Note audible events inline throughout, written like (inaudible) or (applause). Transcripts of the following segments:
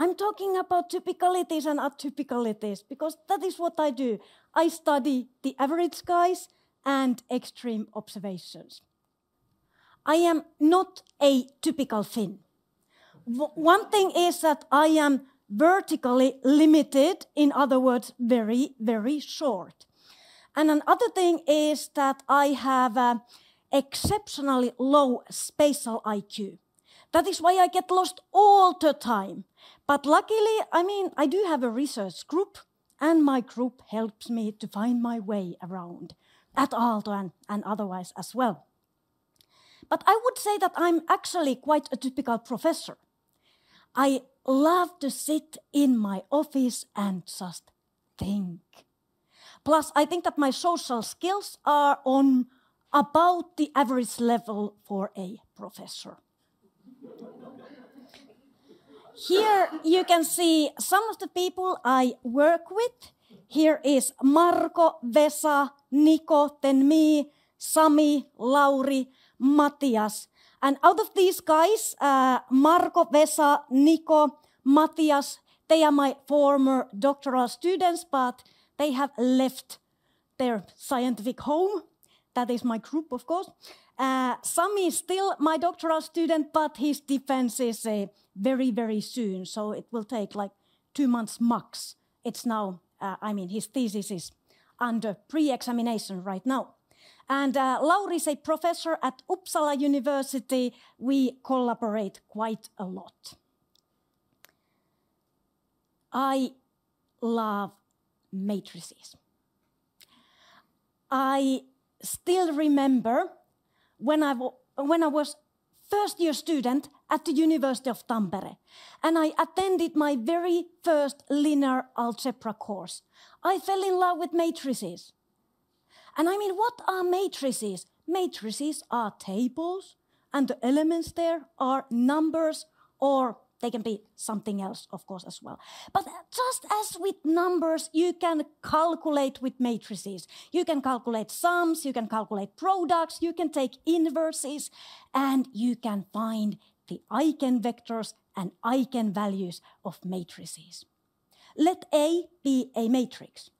I'm talking about typicalities and atypicalities because that is what I do. I study the average guys and extreme observations. I am not a typical Finn. one thing is that I am vertically limited, in other words, very, very short. And another thing is that I have an exceptionally low spatial IQ. That is why I get lost all the time. But luckily, I mean, I do have a research group, and my group helps me to find my way around at Aalto and, and otherwise as well. But I would say that I'm actually quite a typical professor. I love to sit in my office and just think. Plus, I think that my social skills are on about the average level for a professor. Here you can see some of the people I work with. Here is Marko, Vesa, Niko, then me, Sami, Lauri, Matthias. And out of these guys, uh, Marko, Vesa, Niko, Matthias, they are my former doctoral students, but they have left their scientific home. That is my group, of course. Uh, Sami is still my doctoral student, but his defense is uh, very, very soon. So it will take like two months max. It's now, uh, I mean, his thesis is under pre examination right now. And uh, Lauri is a professor at Uppsala University. We collaborate quite a lot. I love matrices. I still remember when I, when I was first year student at the University of Tampere, and I attended my very first linear algebra course. I fell in love with matrices. And I mean, what are matrices? Matrices are tables, and the elements there are numbers or they can be something else, of course, as well. But just as with numbers, you can calculate with matrices. You can calculate sums, you can calculate products, you can take inverses, and you can find the eigenvectors and eigenvalues of matrices. Let A be a matrix.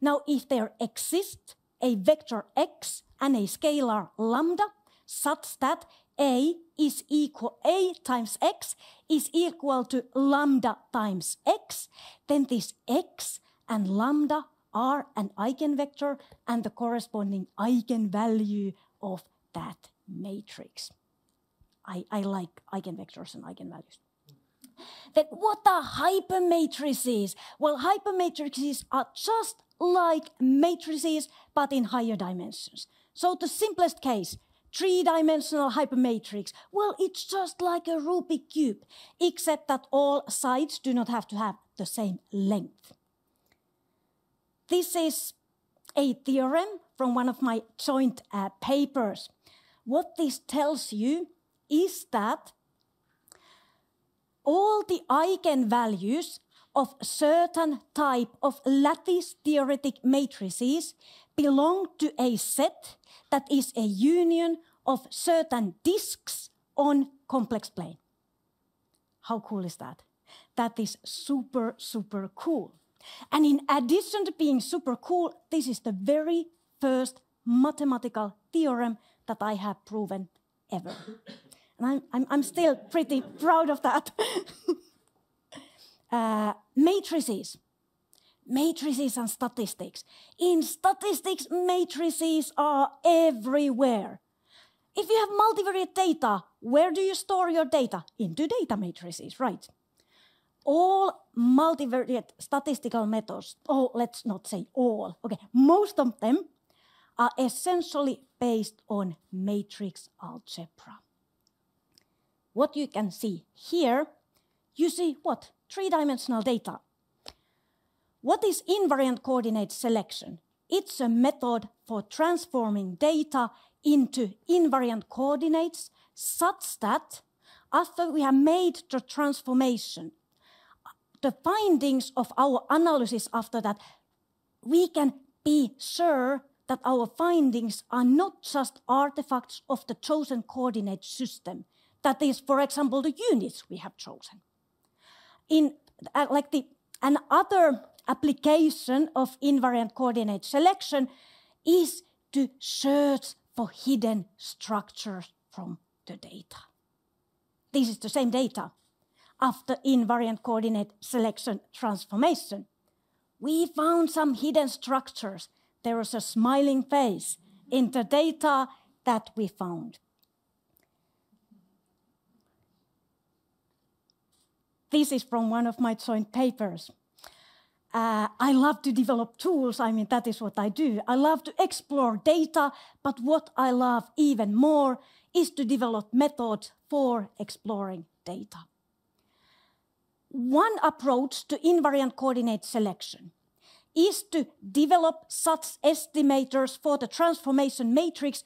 Now, if there exists a vector x and a scalar lambda such that a is equal, A times X is equal to lambda times X, then this X and lambda are an eigenvector and the corresponding eigenvalue of that matrix. I, I like eigenvectors and eigenvalues. Then what are hypermatrices? Well, hypermatrices are just like matrices, but in higher dimensions. So the simplest case, three-dimensional hypermatrix? Well, it's just like a Rubik cube, except that all sides do not have to have the same length. This is a theorem from one of my joint uh, papers. What this tells you is that all the eigenvalues of certain type of lattice theoretic matrices belong to a set that is a union of certain disks on complex plane. How cool is that? That is super, super cool. And in addition to being super cool, this is the very first mathematical theorem that I have proven ever. And I'm, I'm, I'm still pretty proud of that. (laughs) uh, matrices matrices and statistics. In statistics, matrices are everywhere. If you have multivariate data, where do you store your data? Into data matrices, right? All multivariate statistical methods, oh, let's not say all, okay, most of them are essentially based on matrix algebra. What you can see here, you see what? Three-dimensional data what is invariant coordinate selection? It's a method for transforming data into invariant coordinates such that after we have made the transformation, the findings of our analysis after that, we can be sure that our findings are not just artifacts of the chosen coordinate system. That is, for example, the units we have chosen. In uh, like the another application of invariant coordinate selection is to search for hidden structures from the data. This is the same data after invariant coordinate selection transformation. We found some hidden structures. There was a smiling face in the data that we found. This is from one of my joint papers. Uh, I love to develop tools. I mean, that is what I do. I love to explore data, but what I love even more is to develop methods for exploring data. One approach to invariant coordinate selection is to develop such estimators for the transformation matrix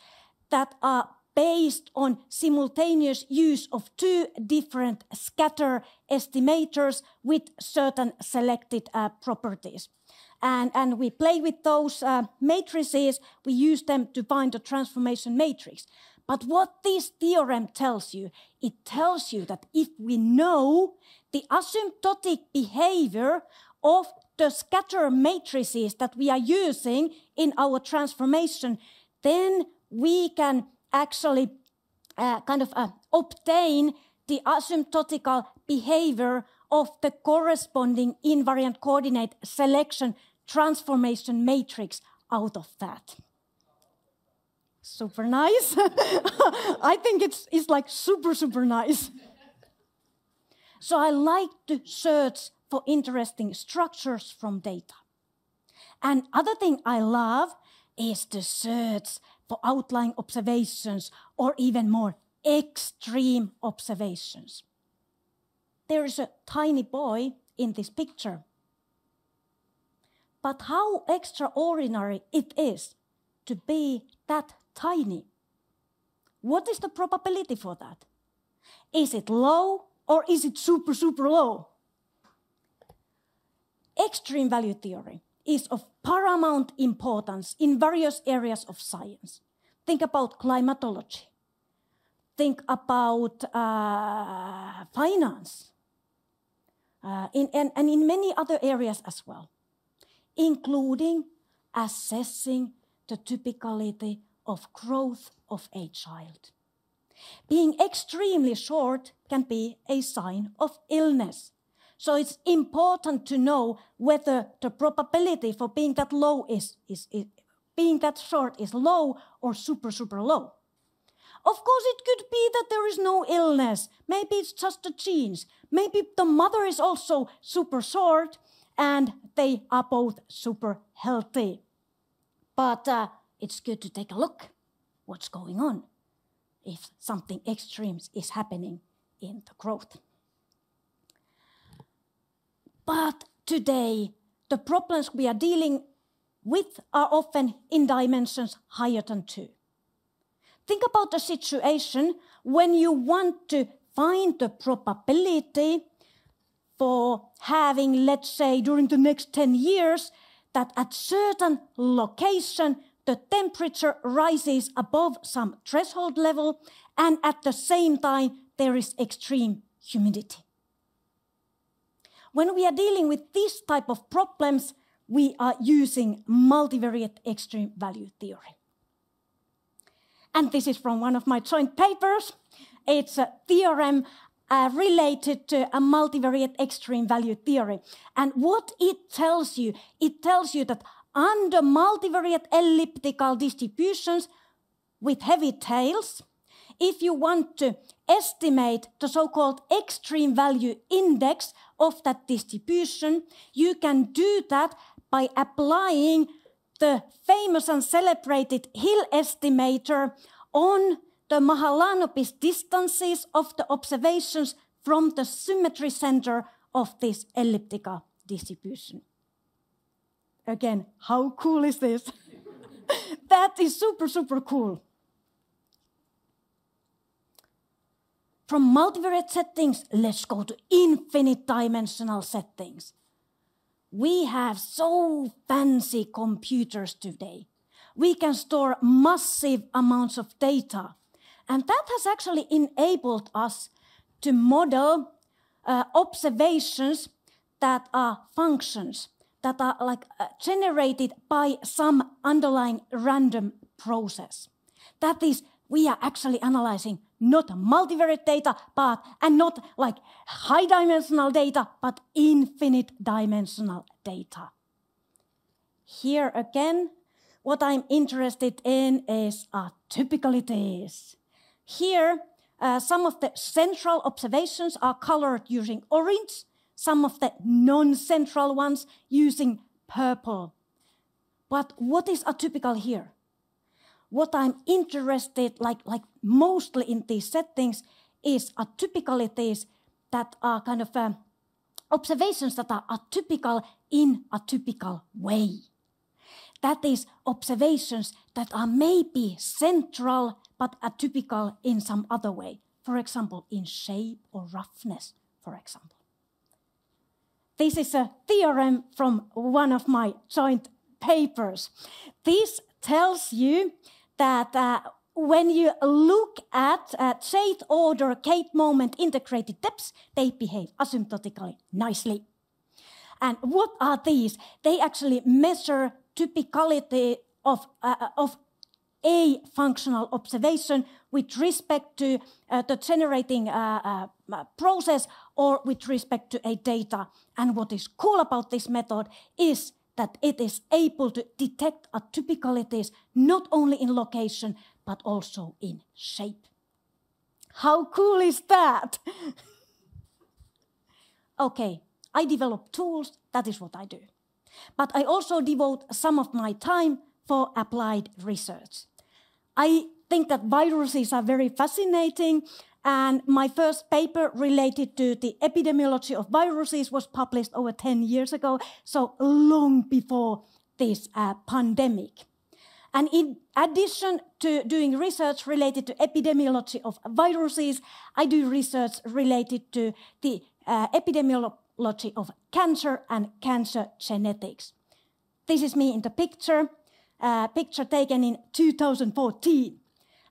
that are based on simultaneous use of two different scatter estimators with certain selected uh, properties. And, and we play with those uh, matrices, we use them to find the transformation matrix. But what this theorem tells you, it tells you that if we know the asymptotic behavior of the scatter matrices that we are using in our transformation, then we can actually uh, kind of uh, obtain the asymptotical behavior of the corresponding invariant coordinate selection transformation matrix out of that. Super nice. (laughs) I think it's, it's like super, super nice. so I like to search for interesting structures from data. And other thing I love is to search for outlying observations or even more extreme observations. There is a tiny boy in this picture. But how extraordinary it is to be that tiny. What is the probability for that? Is it low or is it super, super low? Extreme value theory is of paramount importance in various areas of science. Think about climatology. Think about uh, finance. Uh, in, and, and in many other areas as well, including assessing the typicality of growth of a child. Being extremely short can be a sign of illness so it's important to know whether the probability for being that low is, is, is being that short is low or super, super low. Of course, it could be that there is no illness. Maybe it's just the genes. Maybe the mother is also super short and they are both super healthy. But uh, it's good to take a look what's going on if something extreme is happening in the growth. But today, the problems we are dealing with are often in dimensions higher than two. Think about the situation when you want to find the probability for having, let's say, during the next 10 years, that at certain location the temperature rises above some threshold level and at the same time there is extreme humidity. When we are dealing with this type of problems, we are using multivariate extreme value theory. And this is from one of my joint papers. It's a theorem uh, related to a multivariate extreme value theory. And what it tells you, it tells you that under multivariate elliptical distributions with heavy tails, if you want to estimate the so-called extreme value index of that distribution, you can do that by applying the famous and celebrated Hill estimator on the Mahalanobis distances of the observations from the symmetry center of this elliptical distribution. Again, how cool is this? (laughs) that is super, super cool. From multivariate settings, let's go to infinite dimensional settings. We have so fancy computers today. We can store massive amounts of data. And that has actually enabled us to model uh, observations that are functions that are like uh, generated by some underlying random process. That is, we are actually analyzing not multivariate data, but and not like high dimensional data, but infinite dimensional data. Here again, what I'm interested in is uh, typicalities. Here, uh, some of the central observations are colored using orange, some of the non-central ones using purple. But what is atypical here? What I'm interested, like, like mostly in these settings, is atypicalities that are kind of uh, observations that are atypical in a typical way. That is, observations that are maybe central but atypical in some other way. For example, in shape or roughness, for example. This is a theorem from one of my joint papers. This tells you that uh, when you look at uh, order gate moment integrated depths, they behave asymptotically nicely. And what are these? They actually measure typicality of, uh, of a functional observation with respect to uh, the generating uh, uh, process or with respect to a data. And what is cool about this method is that it is able to detect atypicalities not only in location but also in shape. How cool is that? (laughs) okay, I develop tools, that is what I do. But I also devote some of my time for applied research. I think that viruses are very fascinating, and my first paper related to the epidemiology of viruses was published over 10 years ago, so long before this uh, pandemic. And in addition to doing research related to epidemiology of viruses, I do research related to the uh, epidemiology of cancer and cancer genetics. This is me in the picture, uh, picture taken in 2014.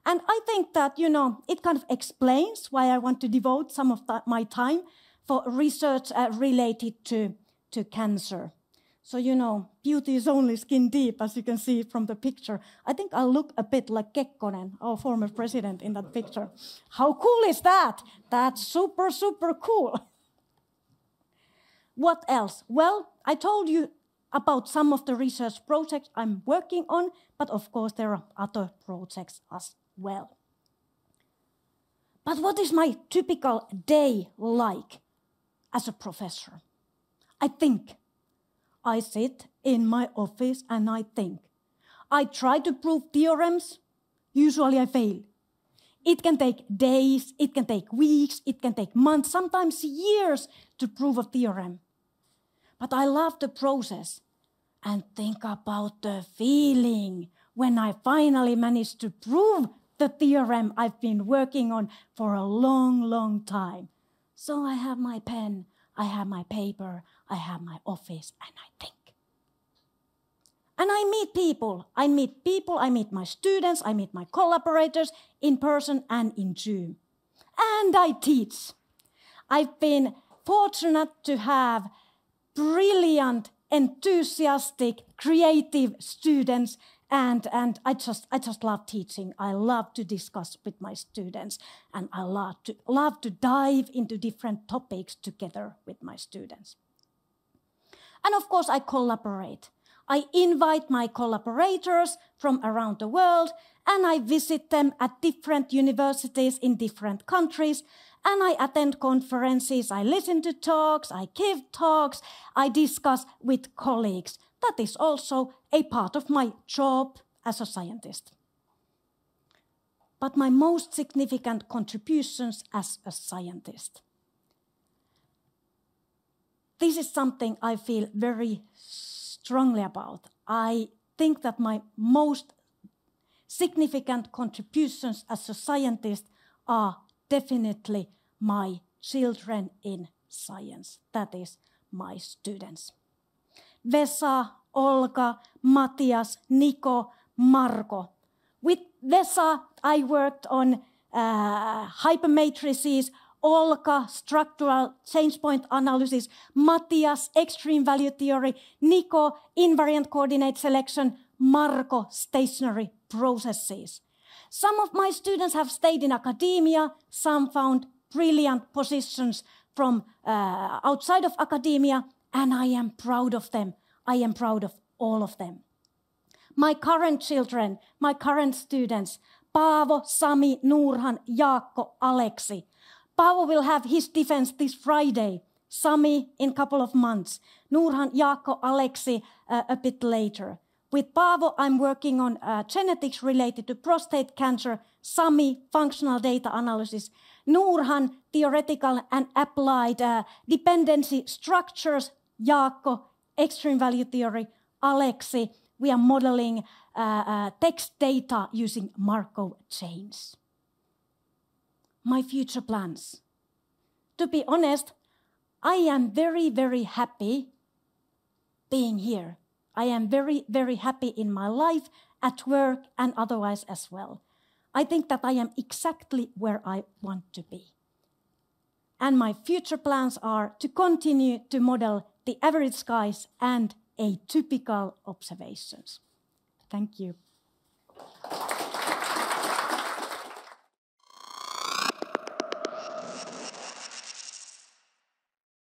And I think that, you know, it kind of explains why I want to devote some of my time for research uh, related to, to cancer. So, you know, beauty is only skin deep, as you can see from the picture. I think I look a bit like Kekkonen, our former president, in that picture. How cool is that? That's super, super cool. What else? Well, I told you about some of the research projects I'm working on, but of course, there are other projects as well. But what is my typical day like as a professor? I think. I sit in my office and I think. I try to prove theorems. Usually I fail. It can take days, it can take weeks, it can take months, sometimes years to prove a theorem. But I love the process and think about the feeling when I finally manage to prove the theorem I've been working on for a long, long time. So I have my pen, I have my paper, I have my office, and I think. And I meet people. I meet people, I meet my students, I meet my collaborators in person and in Zoom. And I teach. I've been fortunate to have brilliant, enthusiastic, creative students and and I just I just love teaching. I love to discuss with my students, and I love to love to dive into different topics together with my students. And of course, I collaborate. I invite my collaborators from around the world, and I visit them at different universities in different countries. And I attend conferences, I listen to talks, I give talks, I discuss with colleagues that is also a part of my job as a scientist. But my most significant contributions as a scientist. This is something I feel very strongly about. I think that my most significant contributions as a scientist are definitely my children in science, that is, my students. Vesa, Olga, Matthias, Niko, Marko. With Vesa, I worked on uh, hypermatrices Olga, structural change point analysis, Matthias, extreme value theory, Niko, invariant coordinate selection, Marko, stationary processes. Some of my students have stayed in academia, some found brilliant positions from uh, outside of academia, and I am proud of them. I am proud of all of them. My current children, my current students, Paavo, Sami, Nurhan, Jaakko, Aleksi. Paavo will have his defense this Friday. Sami in a couple of months. Nurhan, Jaakko, Aleksi uh, a bit later. With Paavo, I'm working on uh, genetics related to prostate cancer, Sami, functional data analysis, Nurhan, theoretical and applied uh, dependency structures, Jaakko, extreme value theory, Aleksi, we are modeling uh, uh, text data using Markov chains. My future plans. To be honest, I am very, very happy being here I am very, very happy in my life, at work, and otherwise as well. I think that I am exactly where I want to be. And my future plans are to continue to model the average skies and atypical observations. Thank you.